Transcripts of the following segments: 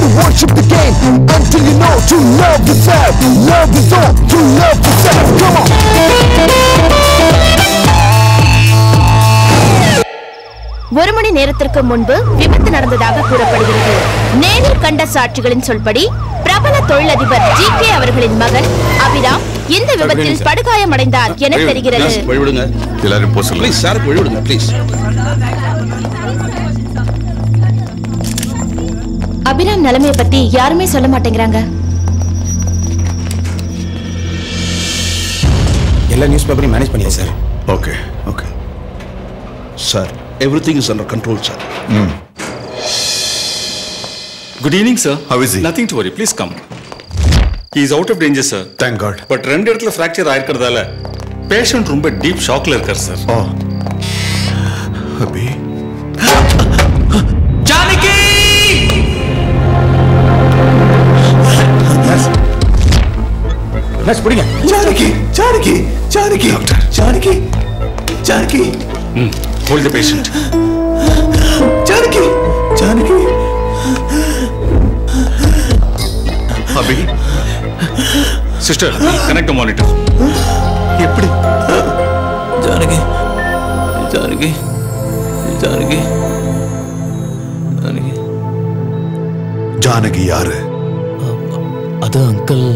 to worship the game until you know to love yourself. Love is all. You love yourself. Come on. ஒரு மணி நேரத்திற்கு முன்பு விபத்து நடந்ததாக கூறப்படுகிறது நேரில் கண்ட சாட்சிகளின் சொல்படி பிரபல தொழிலதிபர் ஜி கே அவர்களின் மகன் அபிராம் இந்த விபத்தில் படுகாயமடைந்தார் என தெரிகிறது அபிராம் நிலைமைய பத்தி யாருமே சொல்ல மாட்டேங்கிறாங்க எல்லா நியூஸ் பேப்பரையும் மேனேஜ் பண்ணியா sir okay okay sir everything is under control sir evening, sir. How is he? Nothing to worry. Please come. He is out of danger, sir. Thank God but ரெண்டு இடத்துல ஃப்ராக்சர் ஆயிருக்கிறதால patient ரொம்ப deep ஷாக்ல இருக்கார் sir oh Abhi nurse பிடிங்க. Janaki Janaki Janaki doctor. Janaki Janaki. Hold the patient Janaki Janaki. Abhi. Sister connect monitor எப்படி? ஜானகி ஜானகி ஜானகி. ஜானகி. ஜானகி யாரு? அது அங்கிள்.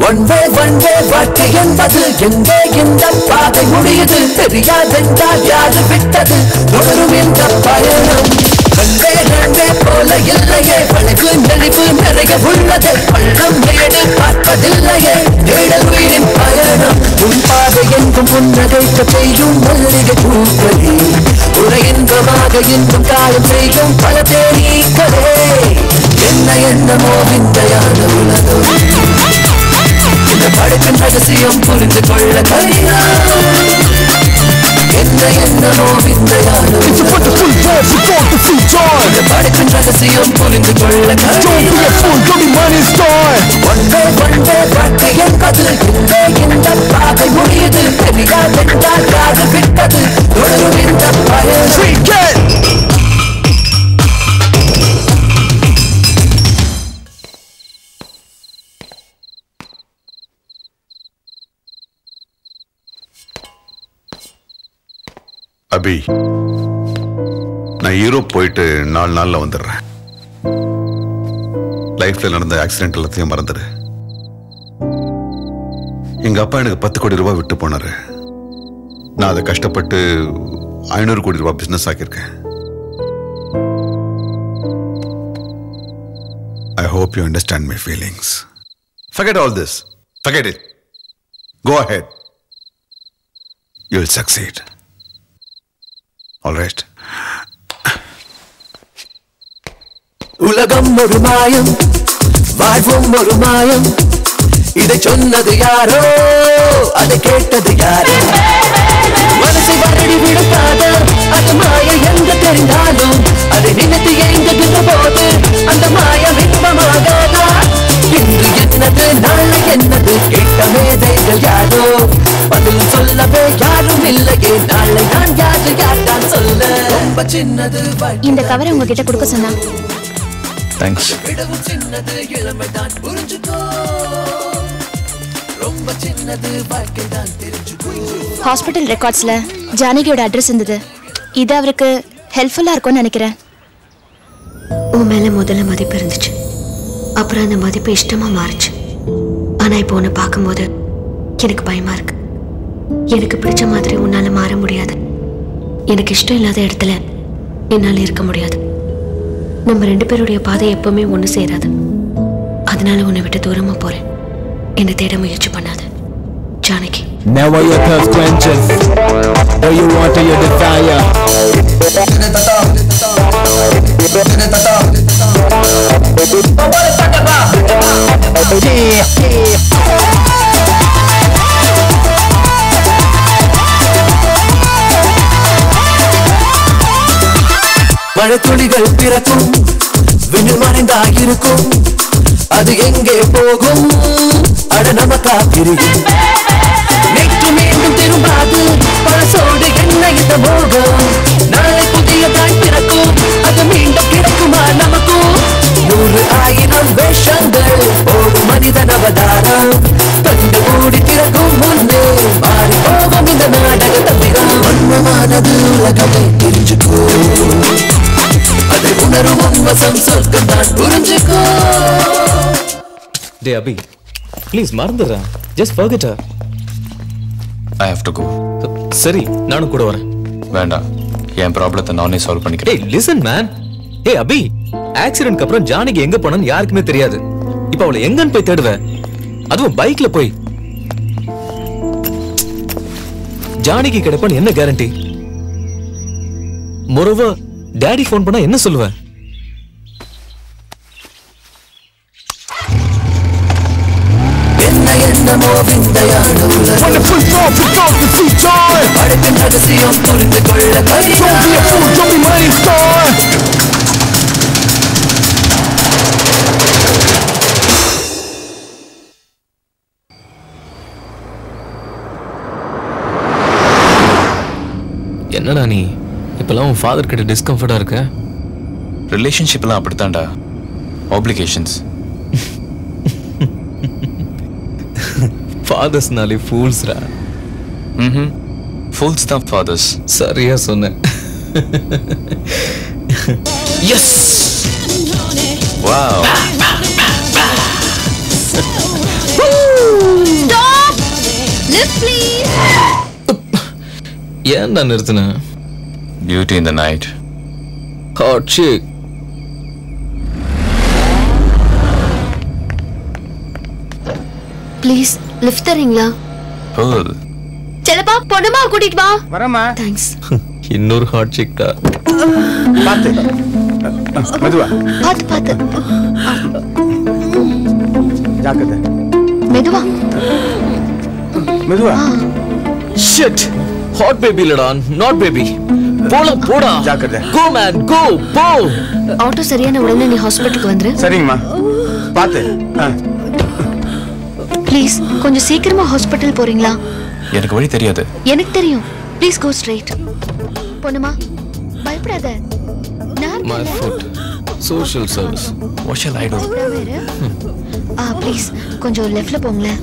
One way, one என்பது எங்கே இந்த பாதை முடியுது? தெரியாதென்றால் யாரு விட்டது? தொடரும் இந்த பயணம். கண்டே கண்டே போல இல்லையே. வழக்கு நெளிவு நிறைய உள்ளது. பள்ளம் மேடு பார்ப்பதில்லையே. தேடல் உயிரின் பயணம். உன் பாதை எங்கும் புன்னகைக்க பெய்யும் மல்லிகை பூக்களே. உரை இன்பமாக காயம் செய்யும் பல தேனீக்களே. என்ன என்னமோ விந்தையான உலகம். இந்த படைப்பின் ரகசியம் புரிந்து கொள்ள கடினம் என்ன என்னமோ விந்தையான இந்த படைப்பின் ரகசியம் புரிந்து கொள்ள ஒன்றே ஒன்றே வாழ்க்கை என்பது இந்த இந்த பாதை முடியுது. தெரியாதென்றால் காது விட்டது. தொடரும் இந்த பயணம். அபி நான் யூரோப் போயிட்டு நாலு நாள்ல வந்துடுறேன். லைஃப்ல நடந்த ஆக்சிடென்ட் எல்லாத்தையும் மறந்துடு. எங்க அப்பா எனக்கு பத்து கோடி ரூபாய் விட்டு போனாரு. நான் அதை கஷ்டப்பட்டு ஐநூறு கோடி ரூபாய் business ஆக்கியிருக்கேன். I hope you understand my feelings forget all this forget it go ahead you will succeed all right. உலகம் ஒரு மாயம் வாழ்வும் ஒரு மாயம். இதை சொன்னது யாரோ? அதை கேட்டது யாரோ? மனசை வரடி விடுக்காத அந்த மாய எங்க தெரிந்தாலும் அதை நினைத்து எங்குகின்ற போது அந்த மாயம் இன்பமாகாதா? இன்று என்னது நாளை என்ன? ரொம்ப சின்னது இந்த கவரை உங்ககிட்ட கொடுக்க சொன்னா. தேங்க்ஸ் விடவும் சின்னது இளமைதான் புரிஞ்சுக்கோ. ரொம்ப சின்னது வாழ்க்கை தான் தெரிஞ்சுக்கோ. ஹாஸ்பிட்டல் ரெக்கார்ட்ஸ்ல ஜானகியோட அட்ரஸ் இருந்தது. இது அவருக்கு ஹெல்ப்ஃபுல்லா இருக்கும்னு நினைக்கிறேன். உன் மேல முதல்ல மதிப்பு இருந்துச்சு. அப்புறம் அந்த மதிப்பு இஷ்டமா மாறுச்சு. ஆனா இப்போ உன்னை பார்க்கும்போது எனக்கு பயமா இருக்கு. எனக்கு பிடிச்ச மாதிரி உன்னால மாற முடியாது. எனக்கு இஷ்டம் இல்லாத இடத்துல என்னால இருக்க முடியாது. நம்ம ரெண்டு பேருடைய பாதை எப்பவுமே ஒண்ணு சேராது. அதனால உன்னை விட்டு தூரமா போறேன். என்னை தேட முயற்சி பண்ணாத. Janaki. Never your thirst quenches Though you want your desire. மழை துளிகள் பிறக்கும். விண்ணில் மறைந்தாயிருக்கும் அது எங்கே போகும்? அட நமக்கா பிரியும். நேற்று மீண்டும் திரும்பாது. பழசோடு என்ன இந்த போகும்? Please மறந்துடுறேன். Just forget I have to go சரி நானும் கூட வரேன். வேண்டாம். என் ப்ராப்ளத்தை நானே சால்வ் பண்ணிக்கிறேன். ஏய் லிசன் மேன் ஏய் அபி ஆக்சிடென்ட்க்கு அப்புறம் ஜானகி எங்க போனான்னு யாருக்குமே தெரியாது. இப்போ அவளை எங்கன்னு போய் தேடுவ அதுவும் பைக்ல போய். ஜானகி கிடைப்பான்னு என்ன கேரண்டி மொரோவா டாடி ஃபோன் பண்ணா என்ன சொல்லுவேன்? என்னடா நீ? இப்பெல்லாம் உன் ஃபாதர் கிட்ட டிஸ்கம்ஃபர்டா இருக்க? ரிலேஷன்ஷிப்லாம் அப்படித்தான்டா. ஆப்ளிகேஷன்ஸ் ஃபாதர்ஸ்னாலே ஃபூல்ஸ்ரா ம் ஃபுல்ஸ் தான் ஃபாதர்ஸ் சரியா சொன்னேன் yes wow stop lift please ஏன்டா நிறுத்தின? Beauty in the night hot shake please lift தரீங்களா? புல் செல்லப்பா பொண்ணுமா கூட்டிட்டு வா. வரமா தேங்க்ஸ் இன்னொரு ஹாட் ஷேக்டா பார்த்து. மெதுவா. பார்த்து பார்த்து. ஜாக்கிரதை. மெதுவா. மெதுவா. ஷிட் ஹாட் பேபி இல்லடா நாட் பேபி போல போடா. ஜாக்கிரதை. கோ மேன் கோ போ ஆட்டோ சரியான உடனே நீ ஹாஸ்பிட்டலுக்கு வந்துரு. சரிங்கம்மா. பார்த்து. ஆ. ப்ளீஸ் கொஞ்சம் சீக்கிரமா ஹாஸ்பிட்டல் போறீங்களா? எனக்கு வழி தெரியாது. எனக்கு தெரியும். ப்ளீஸ் கோ ஸ்ட்ரைட் பொண்ணுமா பயப்படாத. நான் my food social service what shall I do. Ah please கொஞ்சம் லெஃப்ட்ல போங்களேன்.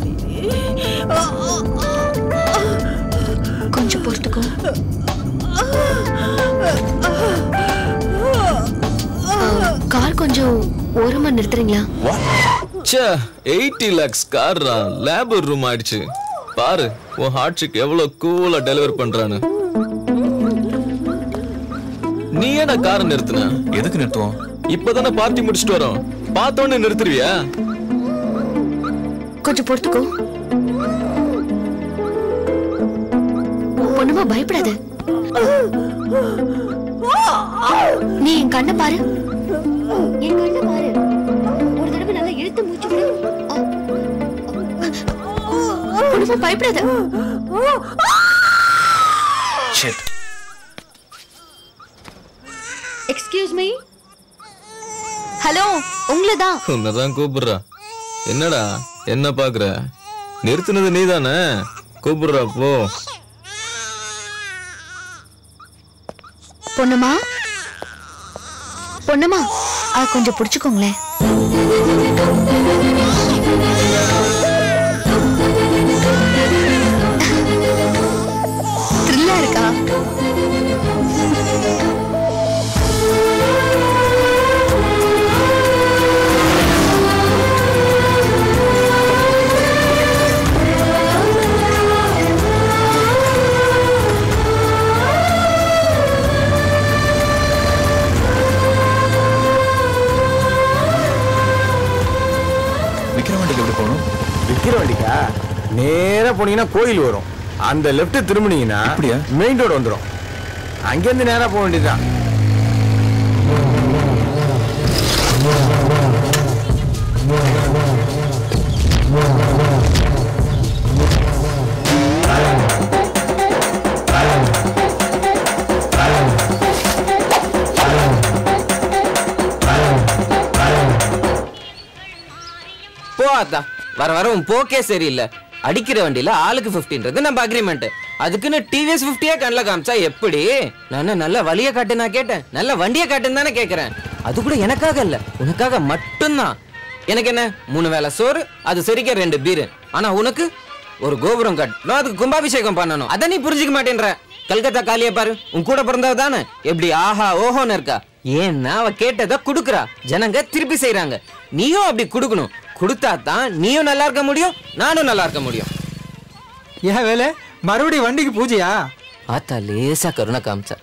கொஞ்சம் பொறுத்துக்கோ கார் கொஞ்சம் ஓரமா நிறுத்துறீங்களா? ச்சே 80 லாக்ஸ் கார்ரா லேபர் ரூம் ஆயிடுச்சு. பாரு உன் ஹார்ட் ஷேக் எவ்வளவு கூலா டெலிவர் பண்றான்னு. நீ ஏன்டா காரை நிறுத்தின? எதுக்கு நிறுத்துவோம்? இப்பதானே பார்ட்டி முடிச்சிட்டு வரோம். பார்த்தோன்னே நிறுத்துருவியா? கொஞ்சம் பொறுத்துக்கோ. பொண்ணுமா பயப்படாத. நீ என் கண்ணை பாரு. என் கண்ணை பாரு. ஒரு தடவை நல்லா இழுத்து மூச்சு விடு. பயப்படாத. எக்ஸ்கியூஸ் மீ ஹலோ உங்களை தான் உன்னதான் கூப்பிடுறா. என்னடா என்ன பாக்குற நிறுத்தினது நீதானே? கூப்பிடுறா போ. பொண்ணுமா? பொண்ணுமா? அது கொஞ்சம் பிடிச்சுக்கோங்களேன். போனீங்கன்னா கோயில் வரும். அந்த லெஃப்ட் திரும்பினீங்கன்னா அப்படியா? மெயின் ரோடு வந்துடும் அங்கேருந்து நேரா போக வேண்டியதுதான். போ அத்தா. வர வர உன் போக்கே சரியில்லை. அடிக்கிற வண்டியில ஆளுக்கு 50ன்றது நம்ம அக்ரிமெண்ட் அதுக்குன்னு டிவிஎஸ் 50 கண்ணில் காமிச்சா எப்படி? நான் நல்ல வழிய காட்டு நான் கேட்டேன். நல்ல வண்டியை காட்டுன்னு தானே கேட்கறேன் அது கூட எனக்காக இல்ல. உனக்காக மட்டும்தான். எனக்கு என்ன? மூணு வேளை சோறு அது சரிக்க ரெண்டு பீரு. ஆனா உனக்கு ஒரு கோபுரம் கட்டணும் அதுக்கு கும்பாபிஷேகம் பண்ணணும். அதை நீ புரிஞ்சுக்க மாட்டேன்ற. கல்கத்தா காலியை பாரு. உன் கூட பிறந்தவ தானே. எப்படி ஆஹா ஓஹோன்னு இருக்கா? ஏன்னா அவ கேட்டதை குடுக்குறா. ஜனங்க திருப்பி செய்யறாங்க நீயும் அப்படி கொடுக்கணும். கொடுத்தா தான் நீயும் நல்லா இருக்க முடியும் நானும் நல்லா இருக்க முடியும். ஏன் வேலை மறுபடியும் வண்டிக்கு பூஜையா? ஆத்தா லேசா கருணை காமிச்சா.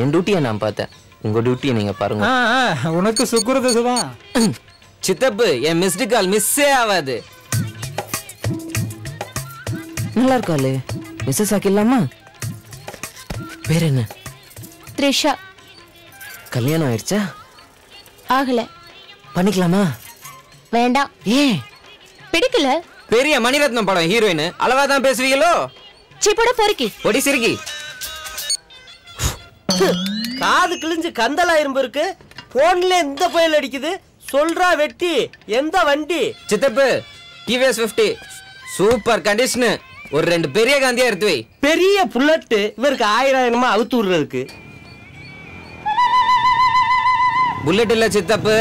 என் டியூட்டியை நான் பார்த்தேன். உங்க டியூட்டியை நீங்க பாருங்க. உனக்கு சுக்குரதசு தான் சித்தப்பு என் மிஸ்டு கால் மிஸ்ஸே ஆகாது நல்லா இருக்காளே மிஸ்ஸஸ் ஆக்கிடலாமா? பேர் என்ன? த்ரிஷா. கல்யாணம் ஆயிடுச்சா ஆகல. பண்ணிக்கலாமா? வேண்டாம். ஏன்? பிடிக்கல. பெரிய மணிரத்னம் படம் ஹீரோயின். அளவா தான் பேசுவீங்களோ? சிப்பட பொறுக்கி. ஒடி சிறுகி காது கிழிஞ்சு கந்தலா இரும்பு இருக்கு. போன்ல எந்த புயல் அடிக்குது. சொல்றா வெட்டி எந்த வண்டி? சித்தப்பு டிவிஎஸ் 50 சூப்பர் கண்டிஷனு ஒரு ரெண்டு பெரிய காந்தியா எடுத்து வை. பெரிய புல்லட்டு. இவருக்கு ஆயிரம் ஆயிரமா அவுத்து விடுறதுக்கு. புல்லட் இல்ல சித்தப்பு.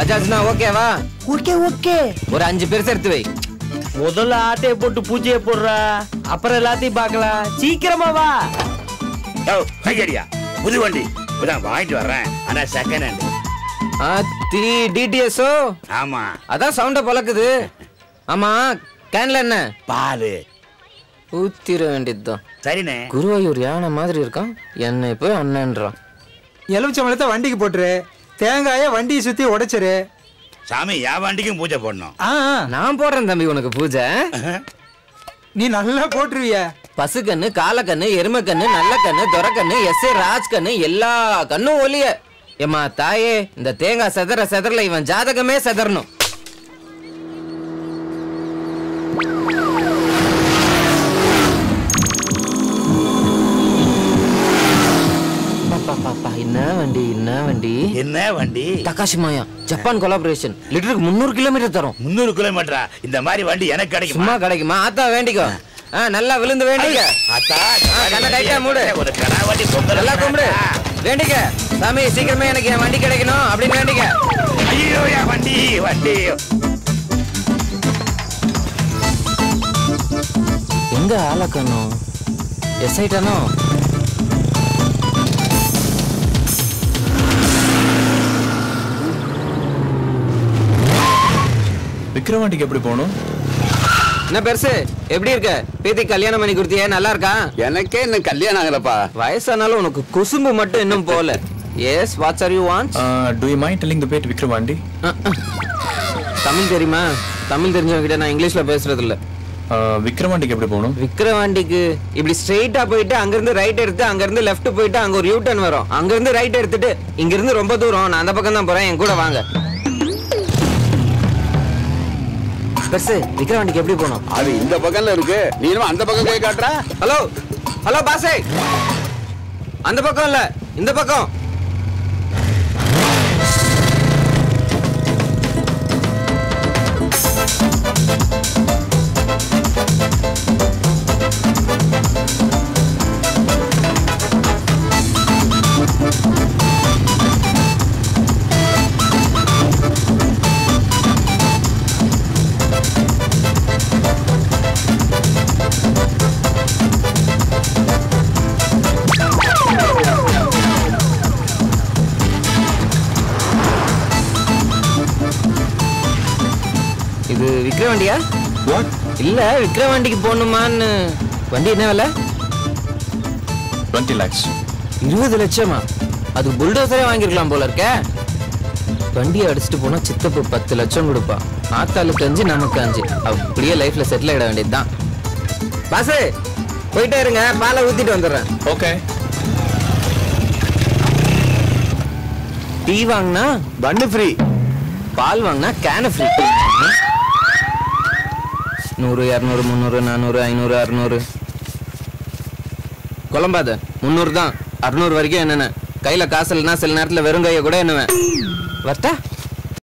பஜாஜ்னா ஓகேவா ஓகே ஓகே. ஒரு அஞ்சு பெருசு எடுத்து வை. முதல்ல ஆட்டைய போட்டு பூஜையை போடுறா. அப்புறம் எல்லாத்தையும் பார்க்கலாம். சீக்கிரமா வா. கையடியா புது வண்டி. இப்பதான் வாங்கிட்டு வர்றேன். ஆனா செகண்ட் ஹேண்ட் ஆத்தி டிடிஎஸ்ஓ ஆமா. அதான் சவுண்ட பழக்குது. ஆமா கேன்ல என்ன? பாலு. ஊத்திர வேண்டியதுதான். சரிண்ணே. குருவாயூர் யானை மாதிரி இருக்கான். என்னை போய் அண்ணன்றான். எலுமிச்சம்பழத்தை வண்டிக்கு போட்டுரு. தேங்காயை வண்டியை சுத்தி உடைச்சிரு. சாமி என் வண்டிக்கும் பூஜை போடணும். ஆ நான் போடுறேன் தம்பி உனக்கு பூஜை. நீ நல்லா போட்டுருவிய. பசுக்கண்ணு காலக்கண்ணு எருமக்கண்ணு நல்ல கண்ணு துரக்கண்ணு எஸ் ஏ ராஜ் கண்ணு எல்லா கண்ணும் ஒலிய ஏம்மா தாயே இந்த தேங்காய் செதற செதறல இவன் ஜாதகமே செதறணும். என்ன வண்டி என்ன வண்டி? என்ன வண்டி? தக்காஷி மாயா ஜப்பான் கொலாபரேஷன் லிட்டருக்கு முந்நூறு கிலோமீட்டர் தரும். முந்நூறு கிலோமீட்டரா இந்த மாதிரி வண்டி எனக்கு கிடைக்குமா? சும்மா கிடைக்குமா? ஆத்தா வேண்டிக்கோ. ஆ, நல்லா விழுந்து வேண்டிக்க. அத்தா, ஆ, கண்ணை டைட்டா மூடு. ஒரு கடா வண்டி நல்லா கும்பிடு. வேண்டிக்க. சாமி சீக்கிரமே எனக்கு என் வண்டி கிடைக்கணும் அப்படின்னு வேண்டிக்க. ஐயோ என் வண்டி வண்டி. எங்க ஆளக்கணும் எஸ் விக்ரவாண்டிக்கு எப்படி போகணும்? என்ன பெருசு? எப்படி இருக்க? பேத்தி கல்யாணம் பண்ணி கொடுத்தியே நல்லா இருக்கா? எனக்கே இன்னும் கல்யாணம் ஆகலப்பா. வயசானாலும் உனக்கு குசும்பு மட்டும் இன்னும் போல yes what's are you want to you mind telling the bad Vikravandi Tamil தெரியுமா? தமிழ் தெரிஞ்சவங்க கிட்ட நான் இங்கிலீஷ்ல பேசுறது இல்ல விக்ரவாண்டிக்கு எப்படி போகணும்? விக்ரவாண்டிக்கு இப்படி ஸ்ட்ரெயிட்டா போயிட்டு அங்கிருந்து ரைட் எடுத்து அங்கிருந்து லெஃப்ட் போயிட்டு அங்க ஒரு யூ டர்ன் வரும். அங்கிருந்து ரைட் எடுத்துட்டு இங்க இருந்து ரொம்ப தூரம். நான் அந்த பக்கம் தான் போறேன். என் கூட வாங்க. பெருசு விக்ரவாண்டிக்கு எப்படி போகணும்? அது இந்த பக்கம்ல இருக்கு. நீ என்னமோ அந்த பக்கம் போய் காட்டுறா? ஹலோ ஹலோ பாசே அந்த பக்கம் இல்ல இந்த பக்கம். வாட் இல்ல விக்ரவாண்டிக்கு போகணுமான்னு. வண்டி என்ன விலை? டுவெண்ட்டி லேக்ஸ் இருபது லட்சமா? அது புல்டோசரே வாங்கிருக்கலாம் போல இருக்க. வண்டியை அடிச்சுட்டு போனா சித்தப்பு பத்து லட்சம் கொடுப்பா. ஆத்தாளுக்கு அஞ்சு நமக்கு அஞ்சு. அப்படியே லைஃப்ல செட்டில் ஆயிட வேண்டியதுதான். பாசு போயிட்டே இருங்க. பாலை ஊத்திட்டு வந்துடுறேன். ஓகே டீ வாங்கினா? பன்னு ஃப்ரீ பால் வாங்கினா கேனு ஃப்ரீ நூறு இரநூறு முந்நூறு நானூறு ஐநூறு அறுநூறு. குழம்பாத முந்நூறு தான். அறுநூறு வரைக்கும் என்னென்ன? கையில் காசு இல்லைன்னா சில நேரத்தில் வெறும் கையை கூட என்னவேன் வரட்டா